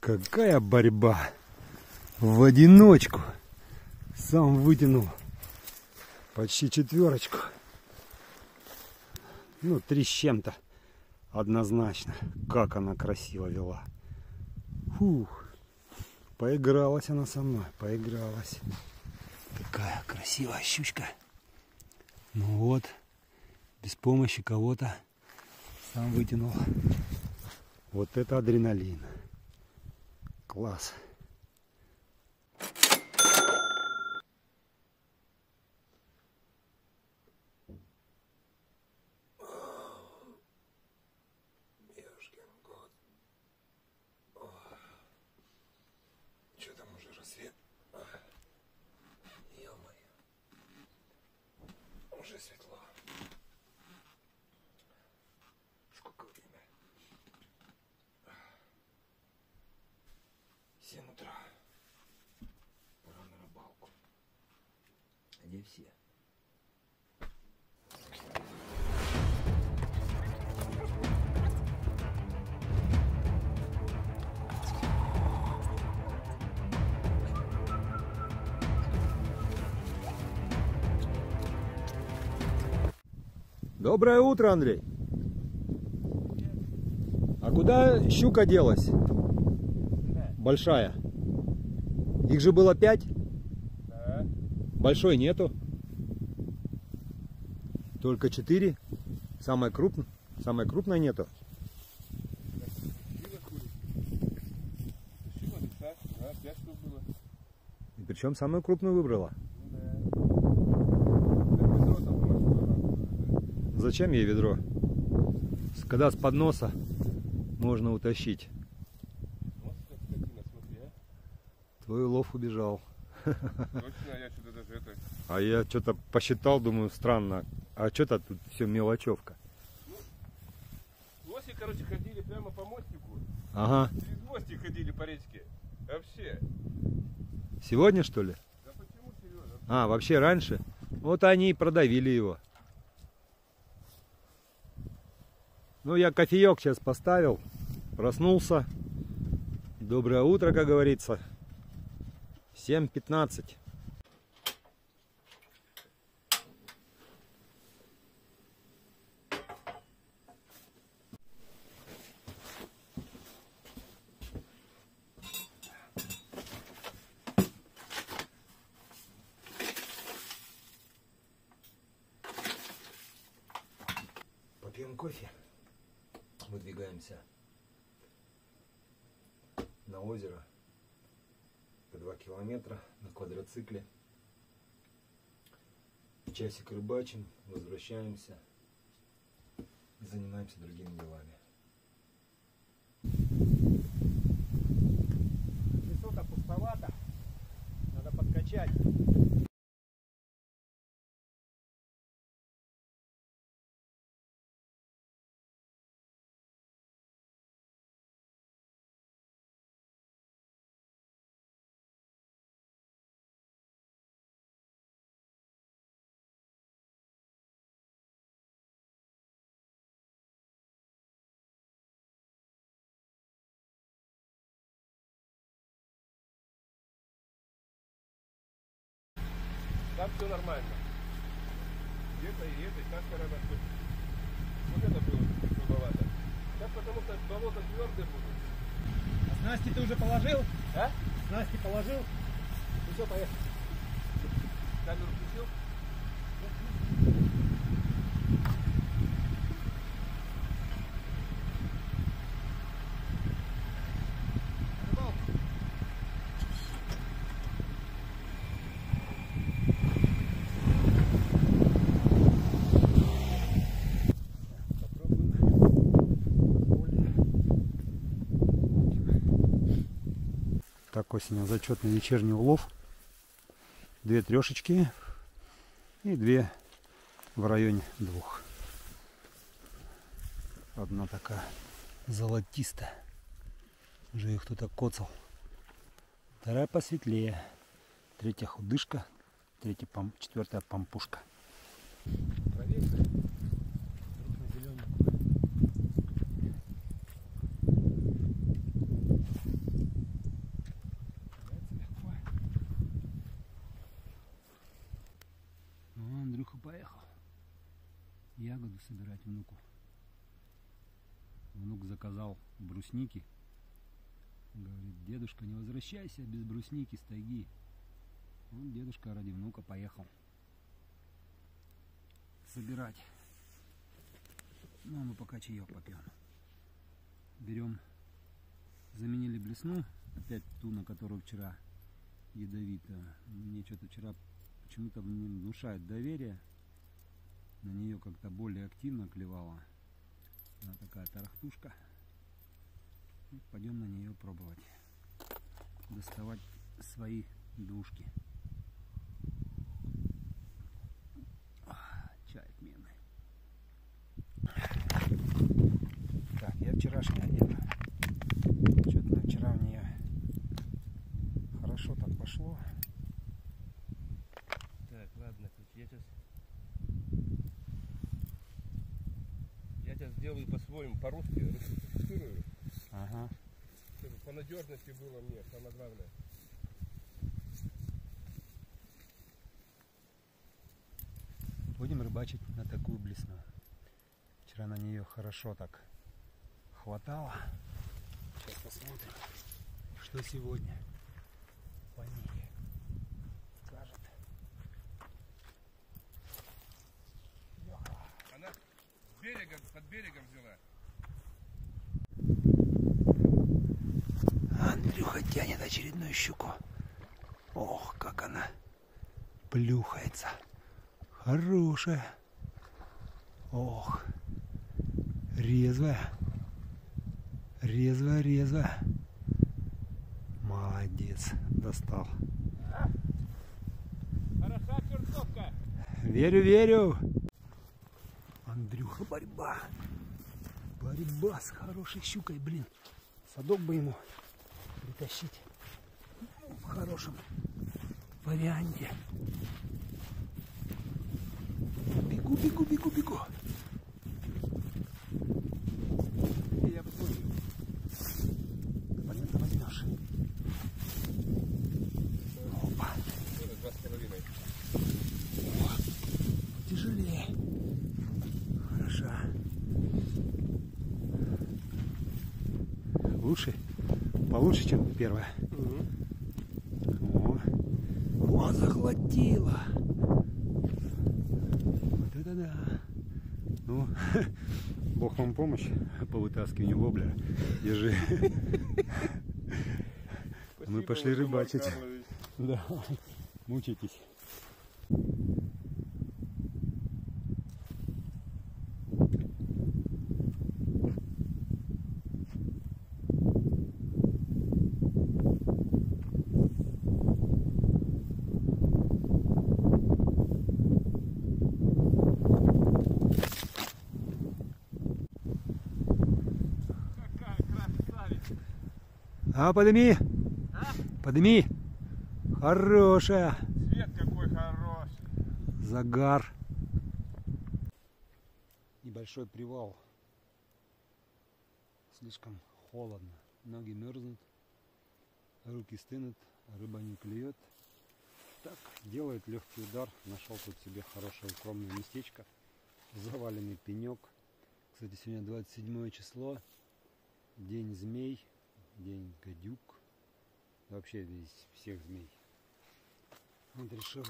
Какая борьба! В одиночку! Сам вытянул почти четверочку. Ну, три с чем-то. Однозначно. Как она красиво вела. Фух. Поигралась она со мной. Поигралась. Какая красивая щучка. Ну вот. Без помощи кого-то сам вытянул. Вот это адреналин. Класс. Доброе утро, Андрей. А куда щука делась? Большая. Их же было пять? Большой нету. Только четыре. Самая крупная. Самая крупная нету. И причем самую крупную выбрала. Ну да. Так ведро там может Зачем ей ведро? Когда с подноса можно утащить. Твой улов убежал. Точно, я что-то даже это... А я что-то посчитал, думаю, странно. А что-то тут все мелочевка. Лоси, короче, ходили прямо по мостику. Ага. Через мостик ходили по речке. Вообще. Сегодня что ли? Да почему? А, вообще раньше? Вот они и продавили его. Ну, я кофеек сейчас поставил, проснулся. Доброе утро, как говорится. 7.15. Попьем кофе. Выдвигаемся на озеро. По 2 километра на квадроцикле. Часик рыбачим, возвращаемся и занимаемся другими делами. Там все нормально. Где-то и это, и так рано Вот это было слабовато. Сейчас потому что болото твердые будут. А снасти ты уже положил? А? Снасти положил? Ну все, поехали. Камеру включил? Сегодня зачетный вечерний улов. Две трешечки и две в районе двух. Одна такая золотистая. Уже их кто-то коцал. Вторая посветлее. Третья худышка. Третья пам... Четвертая пампушка. Проверь. собирать внуку. Внук заказал брусники. Говорит, дедушка, не возвращайся без брусники с тайги. Ну, дедушка ради внука поехал собирать. Ну, а мы пока чаек попьем. Берем, заменили блесну, опять ту, на которую вчера ядовито. Мне что-то вчера почему-то внушает доверие. На нее как-то более активно клевала. Она такая тарахтушка. Ну, пойдем на нее пробовать. Доставать свои двушки. А, Чай отменный. Так, я вчерашний одел. Что-то вчера у нее хорошо так пошло. Так, ладно, я сейчас... Я сейчас сделаю по-своему, по-русски, расфиксирую, Ага. чтобы по надежности было мне, самое главное. Будем рыбачить на такую блесну. Вчера на нее хорошо так хватало. Сейчас посмотрим, что сегодня по ней берегом, под берегом взяла. Андрюха тянет очередную щуку. Ох, как она плюхается. Хорошая. Ох. Резвая. Резвая, резвая. Молодец. Достал. Хороша чертовка. Верю, верю. Андрюха, борьба. Борьба с хорошей щукой, блин. Садок бы ему притащить в хорошем варианте. Бегу, бегу, бегу, бегу. Я посмотрю. Понятно возьмешь. Опа. Ну, Два с половиной. Тяжелее. Хороша. Лучше? Первая. О, О захватила. Вот это да. Ну, Бог вам помощь по вытаскиванию воблера. Держи. Мы пошли рыбачить. Да, мучайтесь. А, подними. Подними. Хорошая. Цвет какой хороший. Загар. Небольшой привал. Слишком холодно. Ноги мерзнут. Руки стынут. Рыба не клюет. Так, делает легкий удар. Нашел тут себе хорошее укромное местечко. Заваленный пенек. Кстати, сегодня 27 число. День змей. День гадюк. Вообще весь всех змей. Вот решил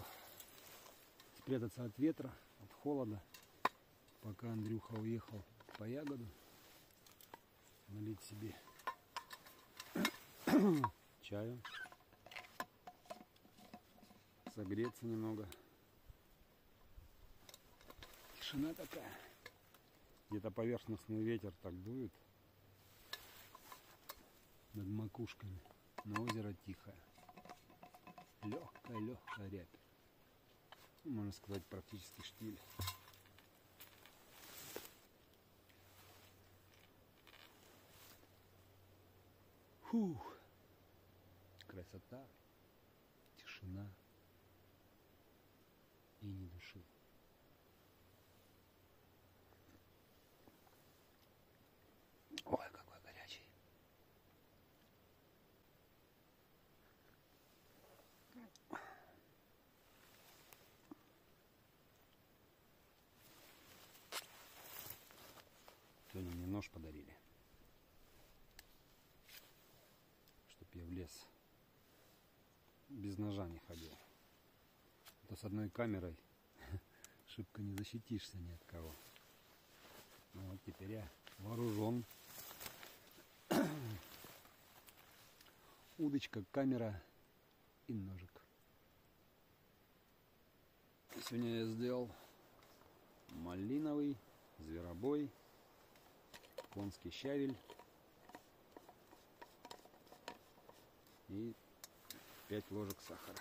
спрятаться от ветра, от холода, пока Андрюха уехал по ягоду, налить себе чаю, согреться немного. Тишина такая. Где-то поверхностный ветер так дует над макушками, но озеро тихое. Легкая, легкая рябь. Ну, можно сказать, практически штиль. Фух. Красота, тишина и ни души. Ой, какой горячий. Сегодня мне нож подарили. Чтоб я в лес без ножа не ходил. А то с одной камерой шибко не защитишься ни от кого. Ну вот теперь я вооружен. Удочка, камера и ножик. Сегодня я сделал малиновый, зверобой, конский щавель и 5 ложек сахара.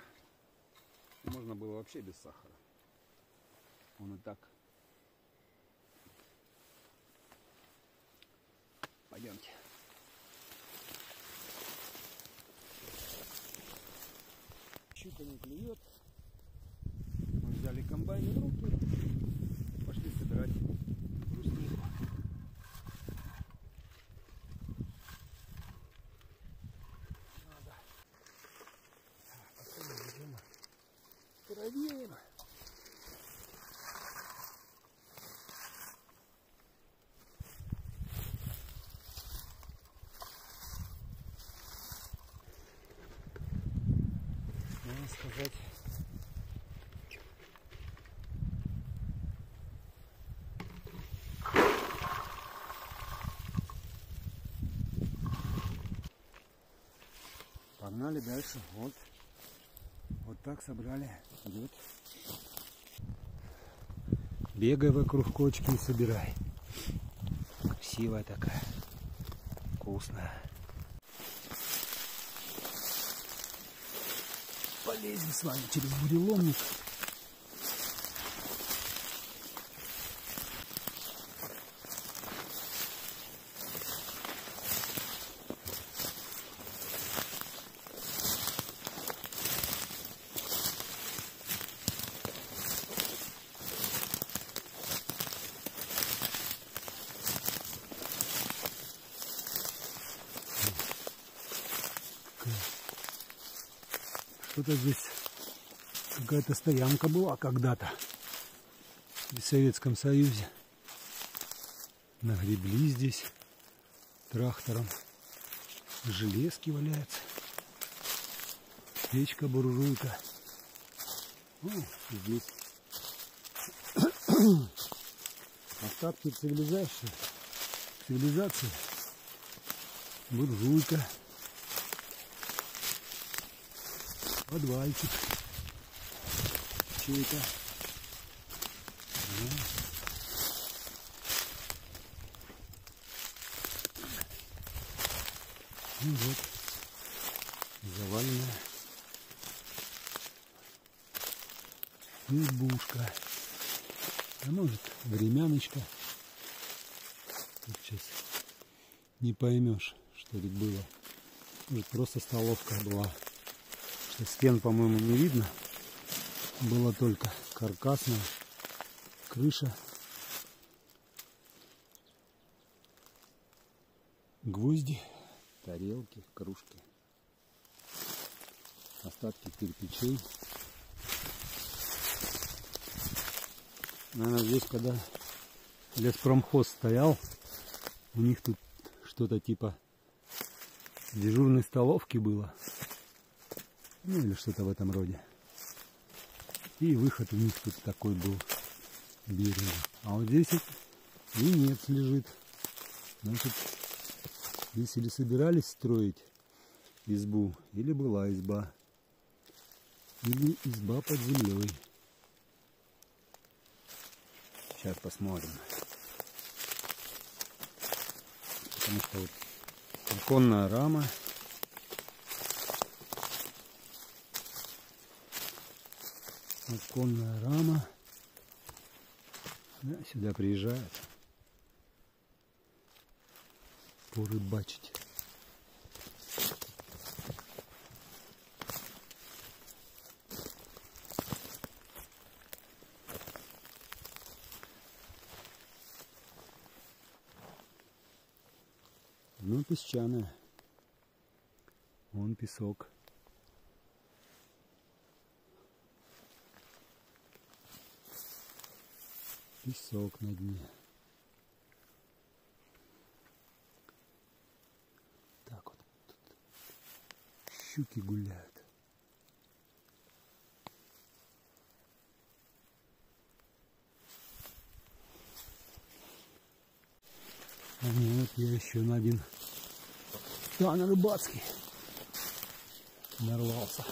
Можно было вообще без сахара. Он и так. Пойдемте. Щука не клюет. Мы взяли комбайн в руки. Пошли собирать бруснику. Надо. Потом идем. Проверим. Надо сказать, Погнали дальше. Вот. Вот так собрали лед. Бегай вокруг кочки и собирай. Красивая такая. Вкусная. Полезем с вами через буреломник. Что-то здесь какая-то стоянка была когда-то в Советском Союзе. Нагребли здесь трактором. Железки валяются. Печка, буржуйка. О, здесь остатки цивилизации. Цивилизации. Буржуйка. Подвальчик. Чей-то. Ну. Ну вот. Заваленная. Избушка. А может времяночка. Тут сейчас не поймешь, что тут было. Может просто столовка была. Стен, по-моему, не видно. Было только каркасная крыша. Гвозди, тарелки, кружки. Остатки кирпичей. Наверное, здесь, когда леспромхоз стоял, у них тут что-то типа дежурной столовки было. Ну или что-то в этом роде. И выход у них тут такой был берега. А вот здесь и нет лежит. Значит, здесь или собирались строить избу, или была изба. Или изба под землей. Сейчас посмотрим. Потому что вот оконная рама оконная рама. Да, сюда приезжают порыбачить. Ну, песчаная. Вон песок. песок на дне. Так вот тут щуки гуляют. А нет, я еще на один да, на рыбацкий нарвался.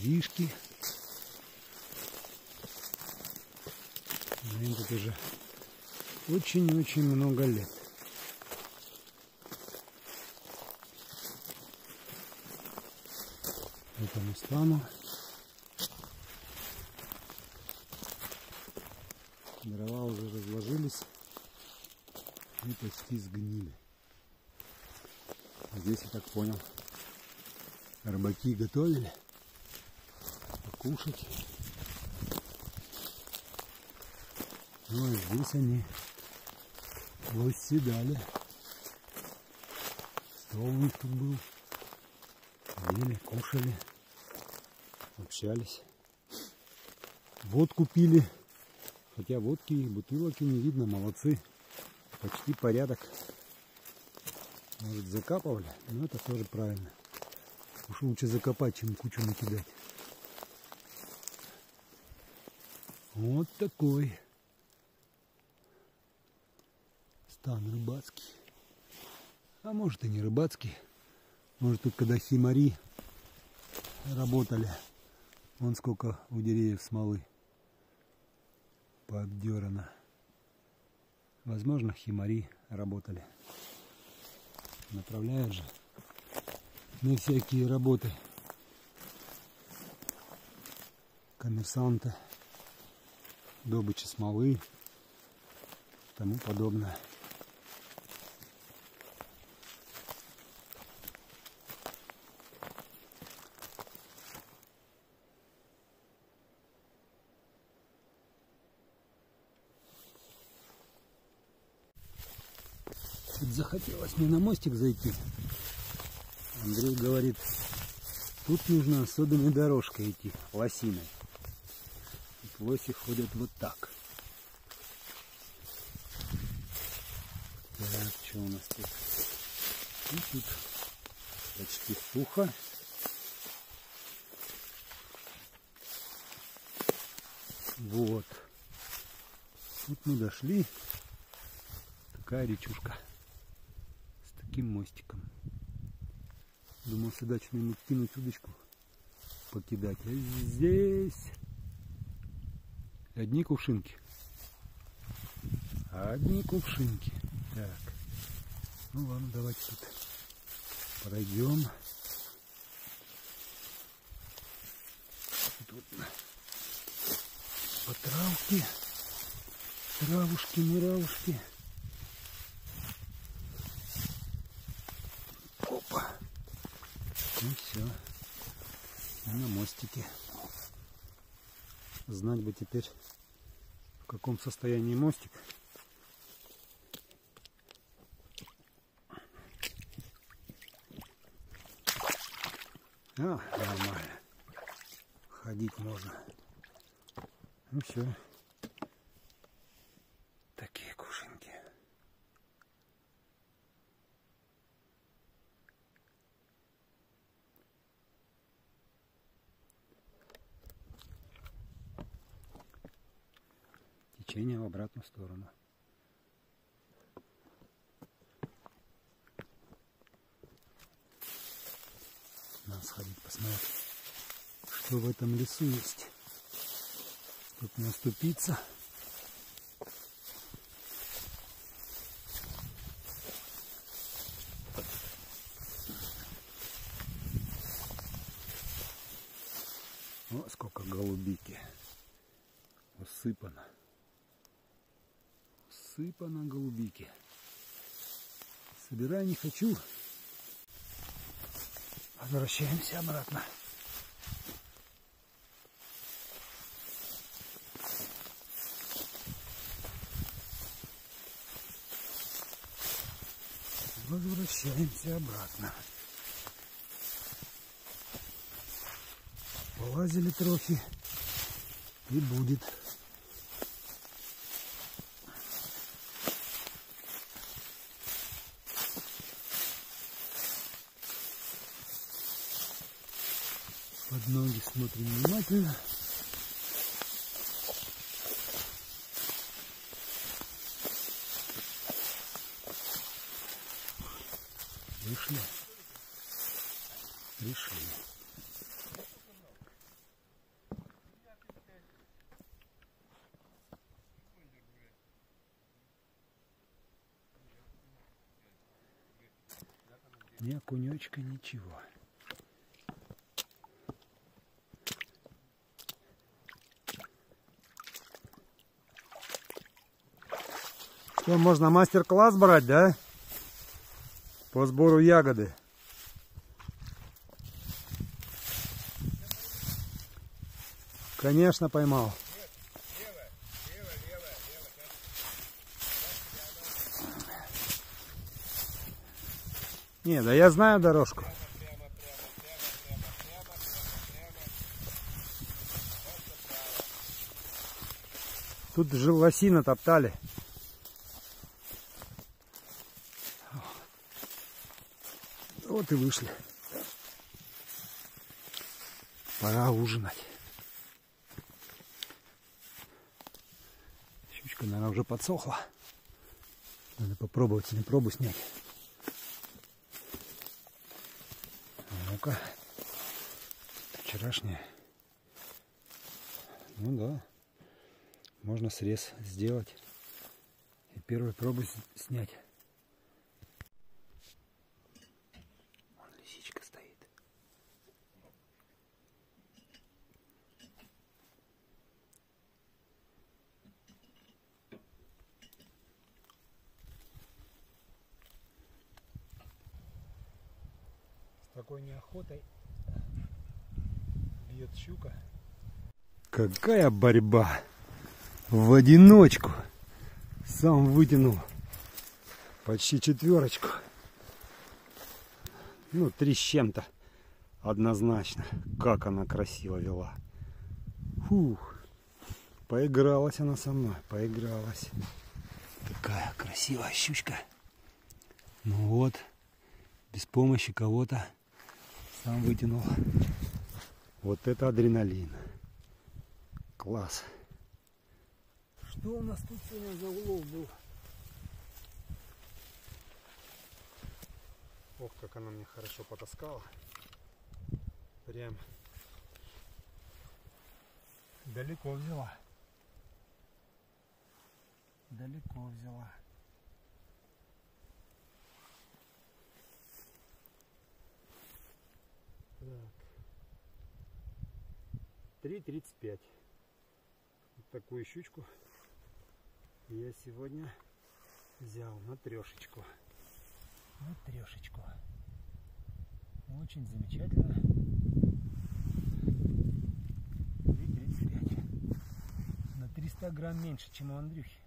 Вишки. Им тут уже очень-очень много лет. Этому стану. Дрова уже разложились и почти сгнили. Здесь, я так понял, рыбаки готовили покушать. Ну а здесь они восседали. Стол у них тут был. Ели, кушали, общались. Водку пили. Хотя водки и бутылок и не видно, молодцы. Почти порядок. Может закапывали, но это тоже правильно. Уж лучше закопать, чем кучу накидать. Вот такой стан рыбацкий. А может и не рыбацкий. Может тут когда химари работали. Вон сколько у деревьев смолы пообдерано. Возможно, химари работали. Направляют же на всякие работы. Коммерсанты, добыча смолы, тому подобное. Захотелось мне на мостик зайти. Андрей говорит, тут нужно особенной дорожкой идти, лосиной. Тут лоси ходят вот так. Так, что у нас тут? И тут почти сухо. Вот. Вот мы дошли. Такая речушка таким мостиком. Думал сюда что-нибудь кинуть удочку, покидать. А здесь одни кувшинки. Одни кувшинки. Так. Ну ладно, давайте тут пройдем. Тут по травке. Травушки, муравушки. Опа. Ну все. На мостике. Знать бы теперь, в каком состоянии мостик. А, нормально. Ходить можно. Ну все. Такие кушинки. Течение в обратную сторону. Надо сходить посмотреть, что в этом лесу есть. Тут не оступиться. О, сколько голубики. Усыпано. Усыпано голубики. Собирай не хочу. Возвращаемся обратно. Возвращаемся обратно. Полазили трохи и будет. Ноги смотрим внимательно. Вышли. Решили. Ни окунечка, ничего. Что, можно мастер-класс брать, да? По сбору ягоды. Конечно, поймал. Не, да я знаю дорожку. Тут же лосина топтали. Вот и вышли. Пора ужинать. Щучка, наверное, уже подсохла. Надо попробовать себе пробу снять. А Ну-ка. Вчерашняя. Ну да. Можно срез сделать. И первую пробу снять. Вон лисичка стоит. С неохотой бьет щука. Какая борьба! В одиночку. Сам вытянул почти четверочку. Ну, три с чем-то. Однозначно. Как она красиво вела. Фух. Поигралась она со мной. Поигралась. Какая красивая щучка. Ну вот. Без помощи кого-то сам вытянул. Вот это адреналин. Класс. Что у нас тут сегодня за улов был? Ох, как она мне хорошо потаскала. Прям далеко взяла. Далеко взяла. Так. 3.35. Вот такую щучку я сегодня взял на трешечку. На трешечку. Очень замечательно. 3.35. На 300 грамм меньше, чем у Андрюхи.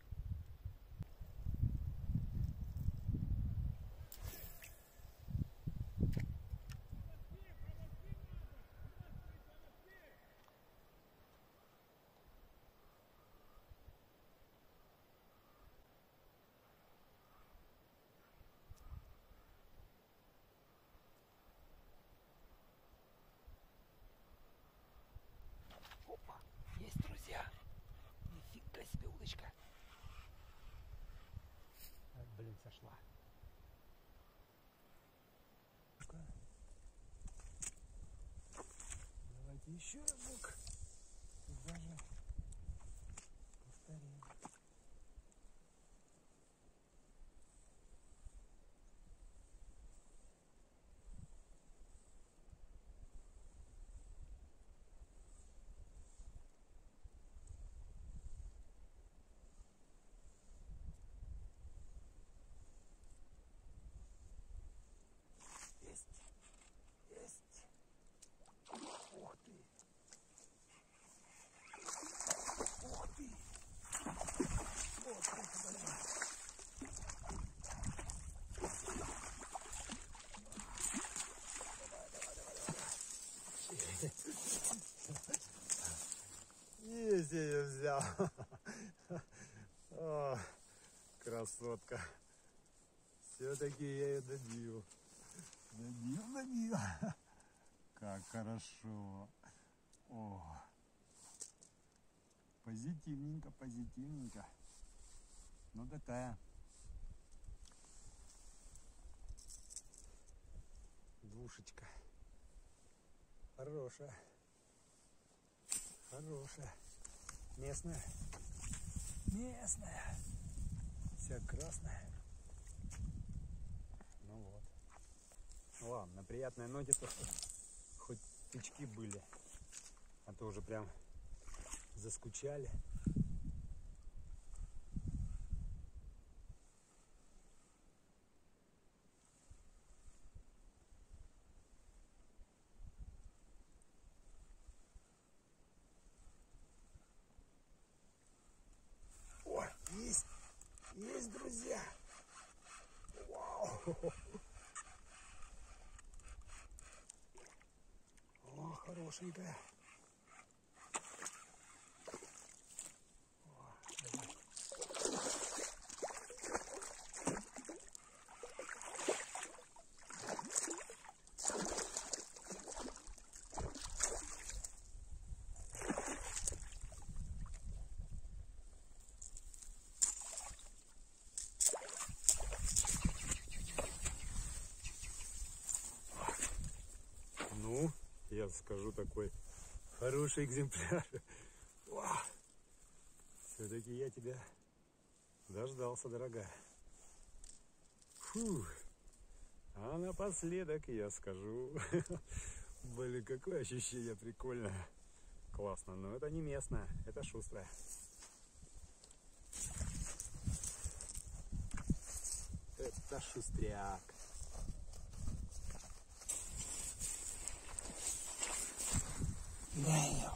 Давайте еще разок. Туда же. Повторим. Есть. Есть. Ух ты. Ух ты. Вот это борьба. Есть я ее взял. Красотка. Все-таки я ее добил. Добил, добил. Как хорошо. О, позитивненько, позитивненько. Ну такая. Двушечка. Хорошая. Хорошая. Местная. Местная. Вся красная. Ну вот. Ладно, на приятной ноте то, что хоть тычки были. А то уже прям заскучали. О, есть, есть, друзья. Вау. О, хорошенькая. Ну, я скажу такой хороший экземпляр. Все-таки я тебя дождался, дорогая. Фу. А напоследок я скажу. Блин, какое ощущение прикольное. Классно, но это не местное, это шустрая. Это шустряк. Да,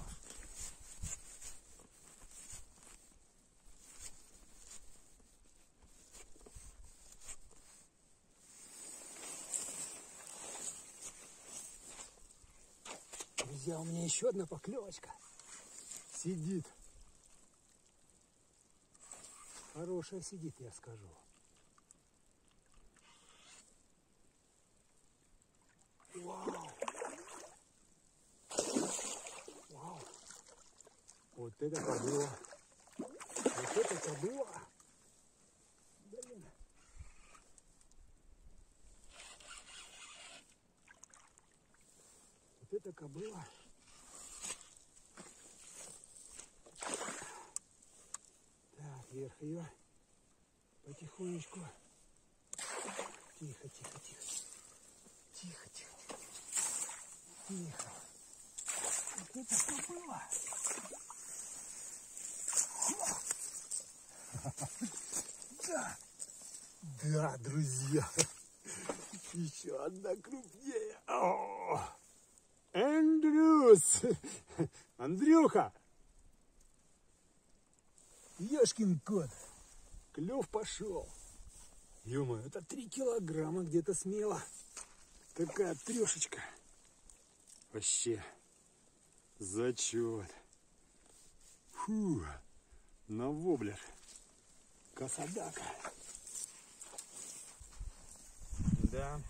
Друзья, у меня еще одна поклевочка. Сидит. Хорошая сидит, я скажу. Вот это кобыла! Вот это кобыла! Блин! Вот это кобыла! Так, вверх ее. Потихонечку. Тихо, тихо, тихо. Тихо, тихо. Тихо. Вот это что было? Да. Да, друзья. Еще одна крупнее. О! Эндрюс! Андрюха! Ешкин кот! Клев пошел. ё это три килограмма где-то смело. Такая трешечка. Вообще. Зачет. Фу. На воблер. Косодака. Да.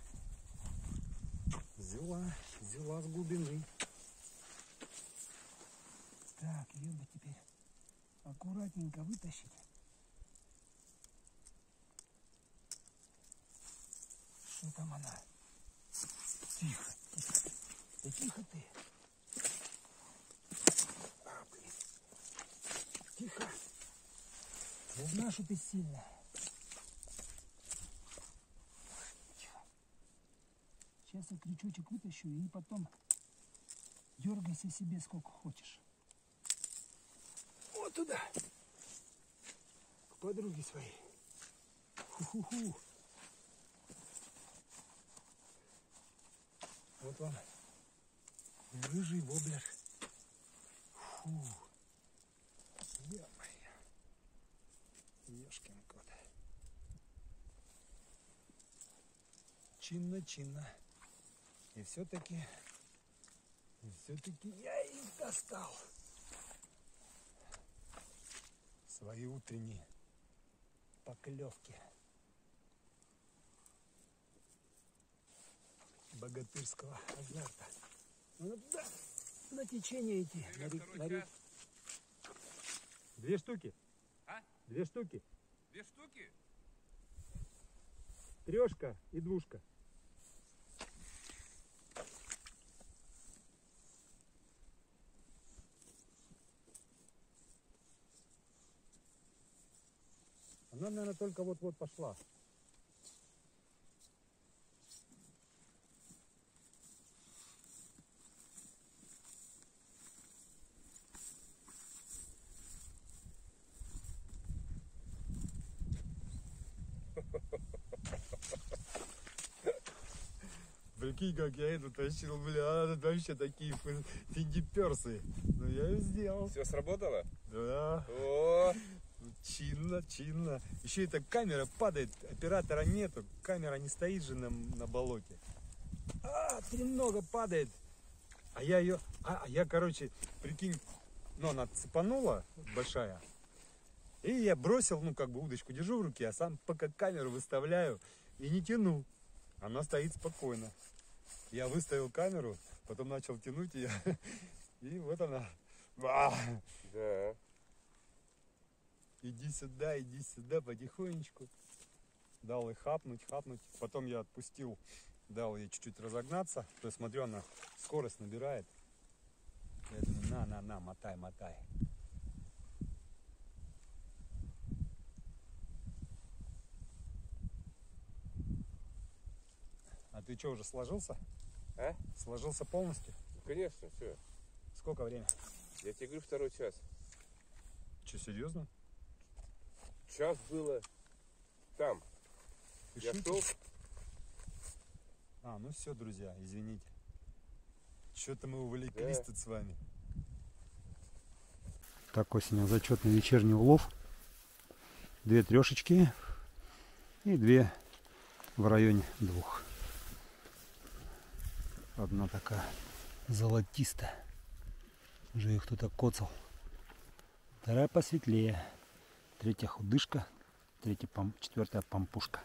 Взяла, взяла с глубины. Так, ее бы теперь аккуратненько вытащить. Что там она? Тихо, тихо. Да тихо ты. А, блин. Тихо. Что ты сильная. Тихо. Сейчас я крючочек вытащу и потом дергайся себе сколько хочешь. Вот туда. К подруге своей. Ху-ху-ху. Вот он. Рыжий воблер. Фу. Ё-моё. Ешкин кот. Чинно-чинно. И все-таки, и все-таки я их достал. Свои утренние поклевки. Богатырского азарта. Ну да, на течение идти. На рек- на рек-. Две штуки. А? Две штуки. Две штуки? Трешка и двушка. Она, наверное, только вот-вот пошла. Прикинь, как я эту тащил, бля, а тут вообще такие фи- финдиперсы. Ну я ее сделал. Все сработало? Да. О, Чинно, чинно. Еще эта камера падает, оператора нету, камера не стоит же на, на болоте. А, тренога падает. А я ее, а, а я, короче, прикинь, ну она цепанула, большая. И я бросил, ну как бы удочку держу в руке, а сам пока камеру выставляю и не тяну. Она стоит спокойно. Я выставил камеру, потом начал тянуть ее, и вот она. Да. Иди сюда, иди сюда, потихонечку. Дал ей хапнуть, хапнуть. Потом я отпустил, дал ей чуть-чуть разогнаться. То есть смотрю, она скорость набирает. Я думаю, на, на, на, мотай, мотай. А ты что, уже сложился? А? Сложился полностью? Ну, конечно, все. Сколько время? Я тебе говорю второй час. Че, серьезно? Час было там. Ты Я шел, А, ну все, друзья, извините. Что-то мы увлеклись Да. тут с вами. Такой сегодня зачетный вечерний улов. Две трешечки и две в районе двух. Одна такая золотистая. Уже их кто-то коцал. Вторая посветлее. Третья худышка. Третья пам... Четвертая пампушка.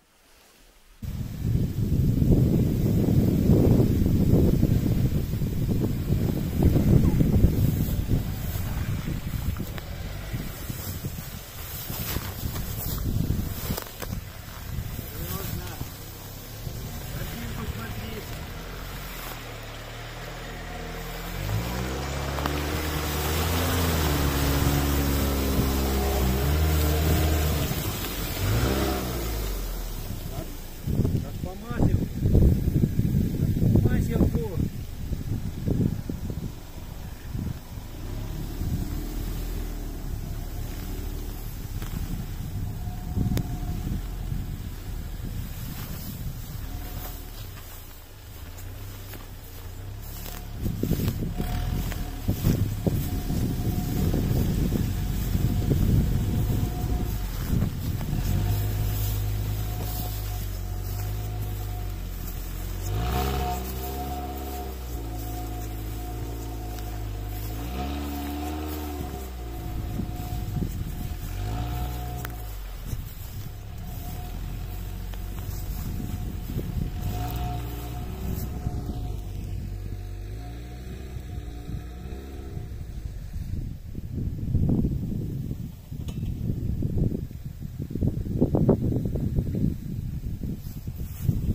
Как по маслу. Как по маселку.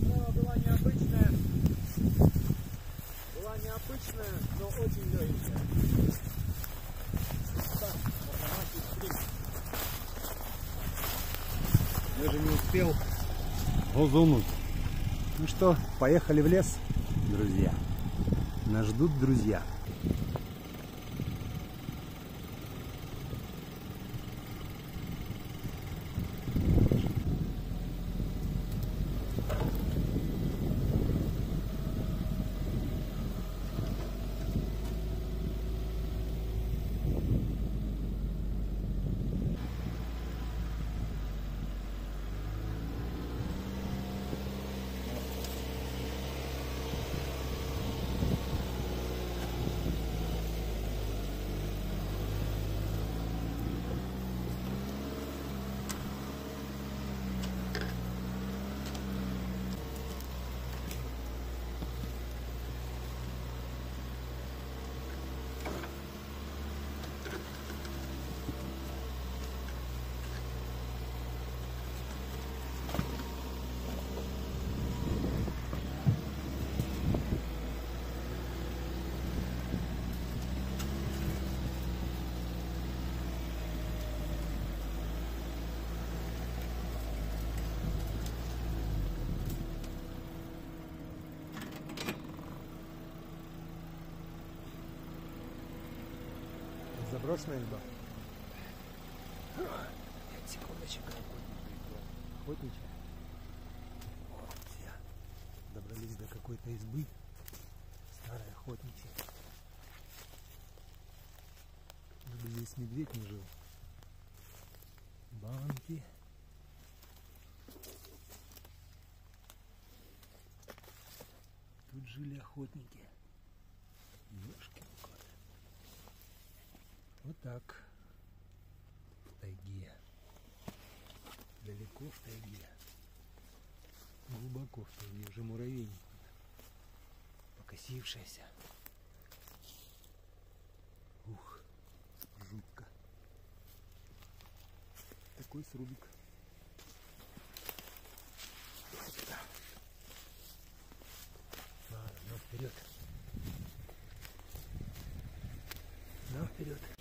Ну, была необычная. Необычная, но очень легенькая. Даже не успел глазунуть. Ну что, поехали в лес, друзья. Нас ждут друзья. Брошенная рыба. Пять секундочек. Охотничья. Вот все. Добрались до какой-то избы. Старой охотницы. Чтобы здесь медведь не жил. Банки. Тут жили охотники. Ёшкин. Вот так. В тайге. Далеко в тайге. Глубоко в тайге. Уже муравейник. Покосившаяся. Ух, жутко. Такой срубик. Ладно, ну вперед. Ну вперед.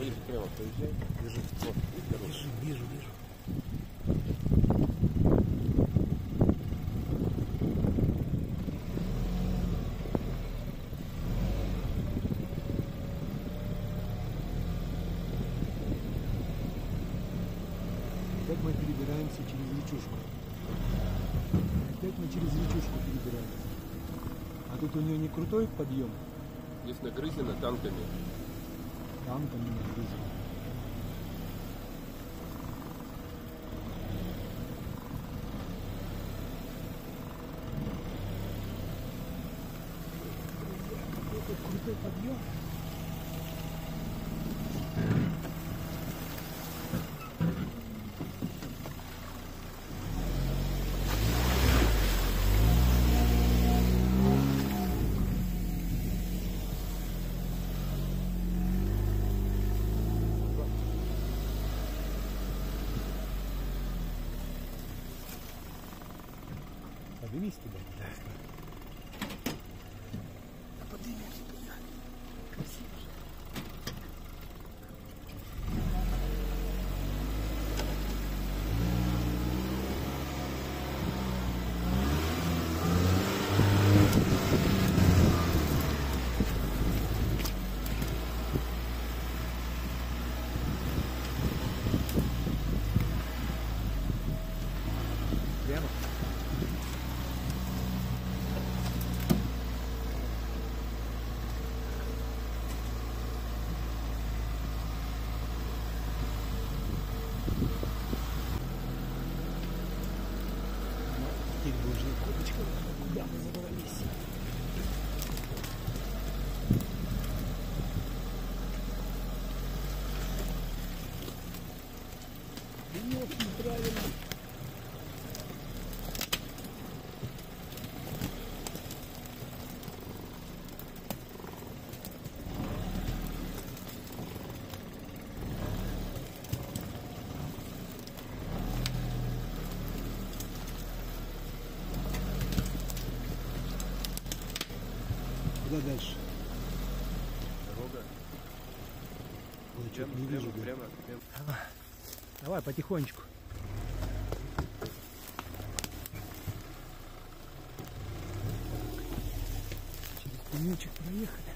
Вылез прямо, поезжай. Держи. Вот? Вижу, вижу, вижу. Опять мы перебираемся через речушку. Опять мы через речушку перебираемся. А тут у нее не крутой подъем, Здесь нагрызено танками. Танками нагрузили. Какой крутой подъем. Поднимись туда, пожалуйста. Поднимись туда. Красиво же. Прямо. Теперь божья курочка, куда мы забрались? Не очень правильно. Куда дальше? Дорога. Ой, Прямо, не прямо, вижу. прямо, прямо. Давай, потихонечку. Через пенечек проехали.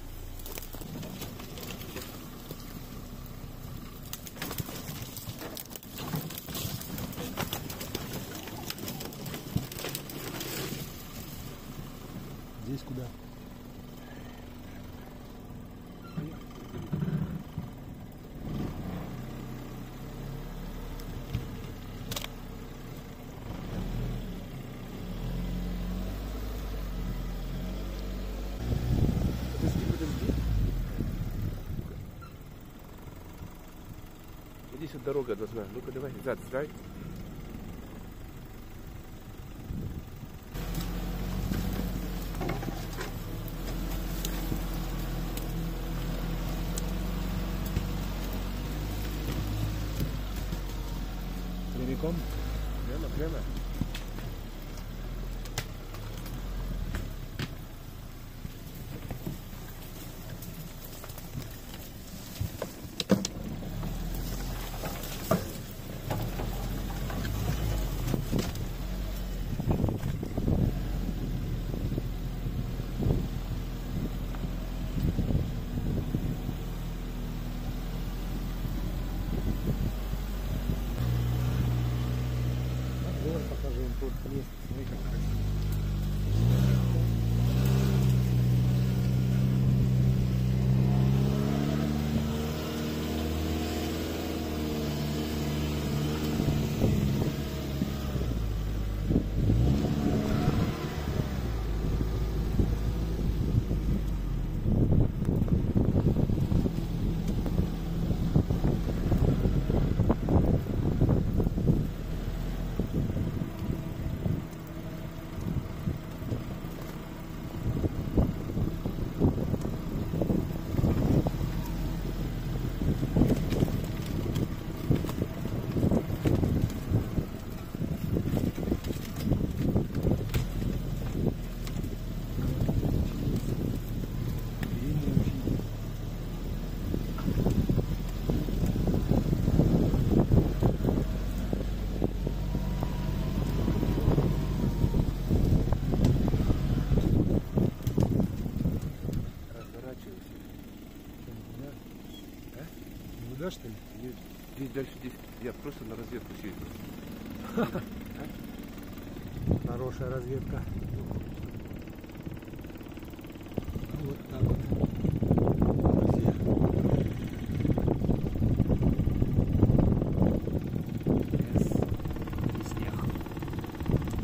Здесь куда? Подожди, подожди. Вот Здесь вот дорога должна. Ну-ка давай, зад, дай. Хорошая разведка. Вот так вот.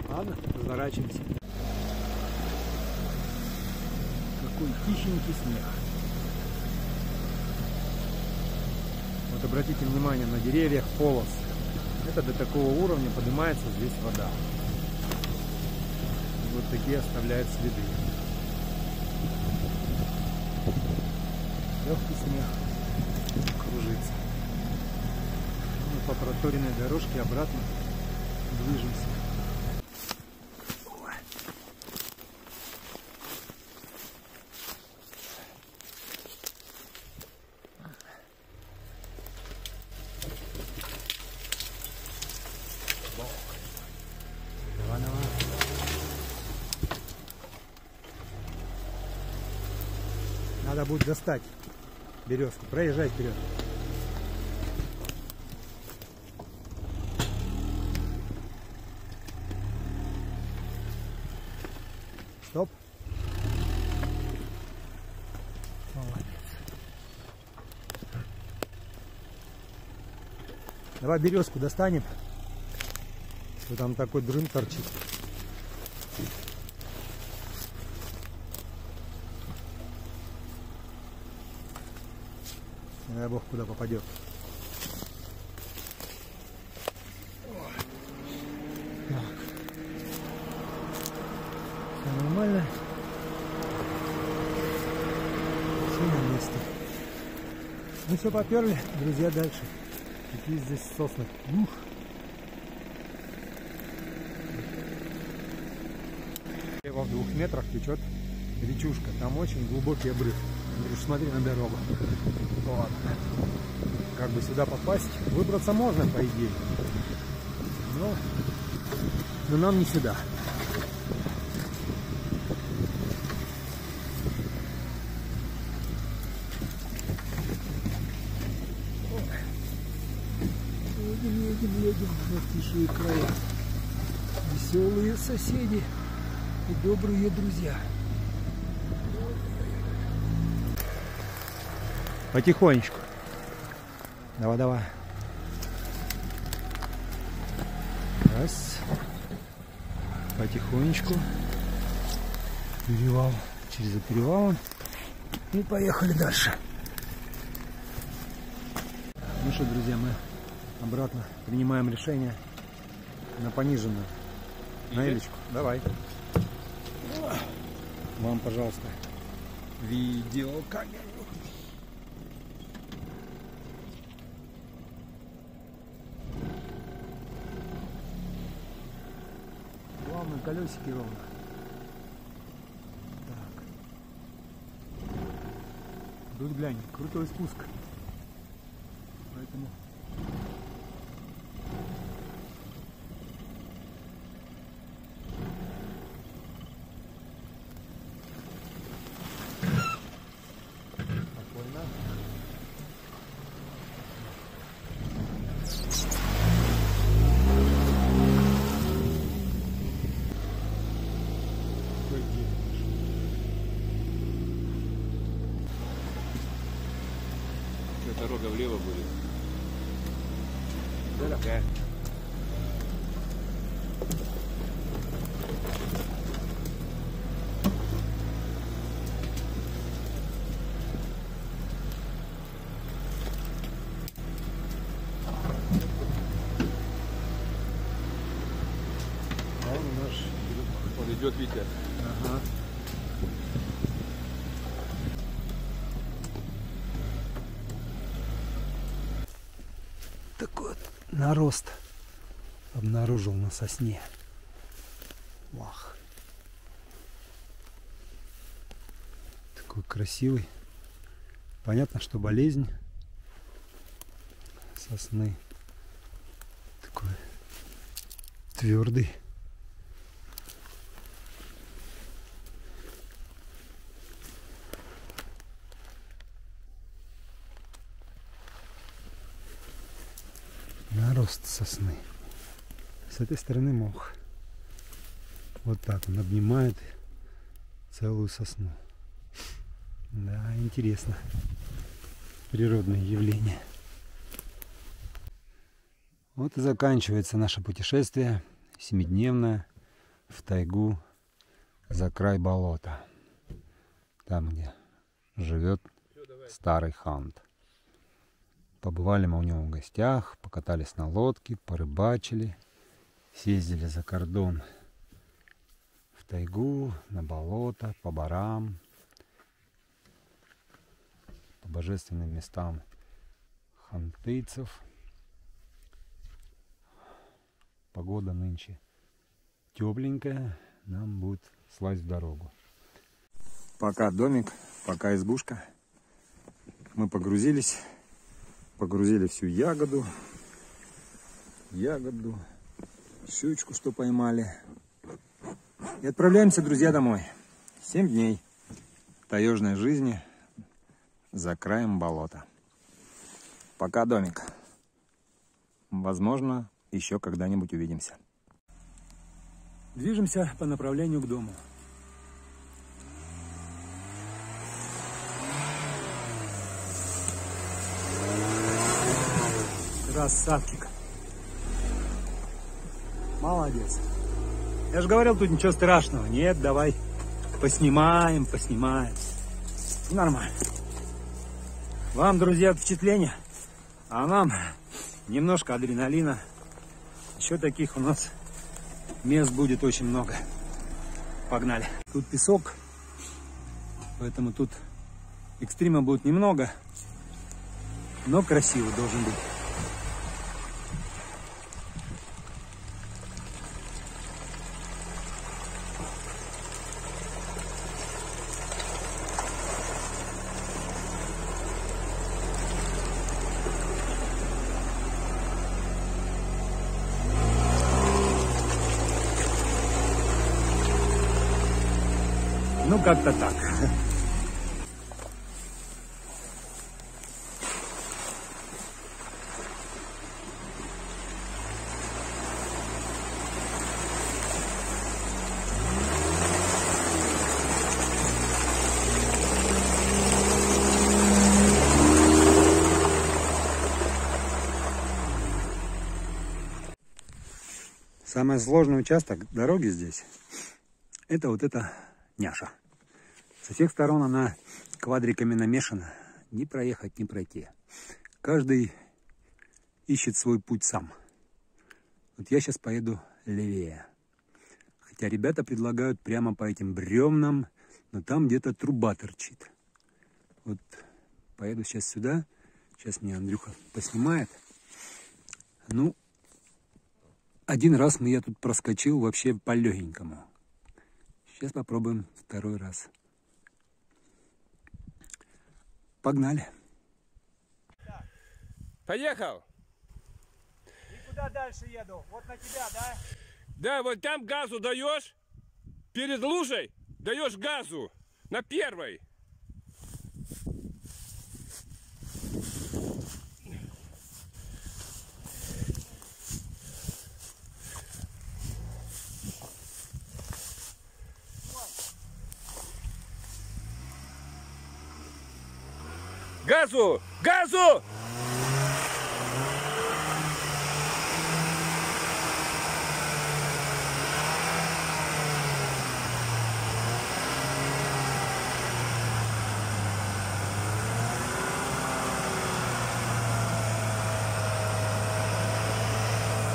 Ладно, разворачиваемся. Какой тихенький снег. Вот обратите внимание на деревьях полос. Это до такого уровня поднимается здесь вода. Вот такие оставляет следы. Легкий снег кружится. Мы по проторенной дорожке обратно движемся. Ой. Давай, давай. Надо будет достать березку. Проезжай вперед. Стоп. Молодец. Давай березку достанем. Что там такой дрын торчит. Бог куда попадет. Все нормально. Все на месте. Ну все, поперли, друзья, дальше. Какие здесь сосны. Ух. В двух метрах течет речушка. Там очень глубокий обрыв. Андрюш, смотри на дорогу. Ладно. Как бы сюда попасть? Выбраться можно, по идее. Но, но нам не сюда. Едем, едем, едем в тихие края. Веселые соседи и добрые друзья. Потихонечку. Давай, давай. Раз. Потихонечку. Перевал. Через за перевалом. И поехали дальше. Ну что, друзья, мы обратно принимаем решение на пониженную. На Элечку. Давай. Вам, пожалуйста, видеокамеру. Главное, колесики ровно. Так. Тут глянь, крутой спуск. Поэтому спокойно. Дорога влево будет. Да, такая. А он наш друг. Он идет, Витя. Ага. Такой вот нарост обнаружил на сосне. Вах. Такой красивый. Понятно, что болезнь сосны. Такой твердый. нарост сосны. С этой стороны мох. Вот так он обнимает целую сосну. Да, интересно. Природное явление. Вот и заканчивается наше путешествие семидневное в тайгу за край болота. Там, где живет старый хант. Побывали мы у него в гостях, покатались на лодке, порыбачили, съездили за кордон в тайгу, на болото, по барам, по божественным местам хантыцев. Погода нынче тепленькая, нам будет слазь в дорогу. Пока домик, пока избушка. Мы погрузились погрузили всю ягоду, ягоду, щучку, что поймали. И отправляемся, друзья, домой. Семь дней таежной жизни за краем болота. Пока, домик. Возможно, еще когда-нибудь увидимся. Движемся по направлению к дому. Красавчик. Молодец. Я же говорил, тут ничего страшного. Нет, давай поснимаем, поснимаем. Нормально. Вам, друзья, впечатление, а нам немножко адреналина. Еще таких у нас мест будет очень много. Погнали. Тут песок, поэтому тут экстрима будет немного, но красиво должен быть. Ну, как-то так. Самый сложный участок дороги здесь, это вот эта няша. Со всех сторон она квадриками намешана. Ни проехать, ни пройти. Каждый ищет свой путь сам. Вот я сейчас поеду левее. Хотя ребята предлагают прямо по этим бревнам, но там где-то труба торчит. Вот поеду сейчас сюда. Сейчас мне Андрюха поснимает. Ну, один раз мы я тут проскочил вообще по легенькому. Сейчас попробуем второй раз. Погнали. Поехал. И куда дальше еду? Вот на тебя, да? Да, вот там газу даешь. Перед лужей даешь газу. На первой. Газу! Газу!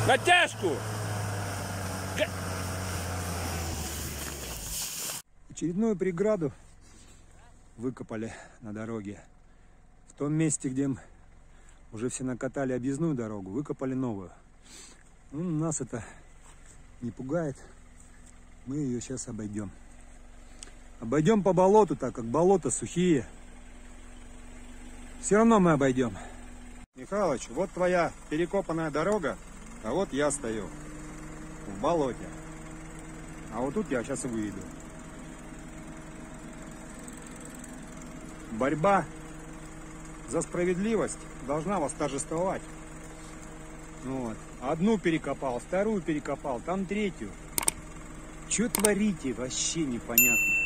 Натяжку! Очередную преграду выкопали на дороге. В том месте, где уже все накатали объездную дорогу, выкопали новую. Ну, нас это не пугает. Мы ее сейчас обойдем. Обойдем по болоту, так как болота сухие. Все равно мы обойдем. Михалыч, вот твоя перекопанная дорога, а вот я стою в болоте. А вот тут я сейчас и выйду. Борьба за справедливость должна восторжествовать. Ну Вот. Одну перекопал, вторую перекопал, там третью. Что творите, вообще непонятно.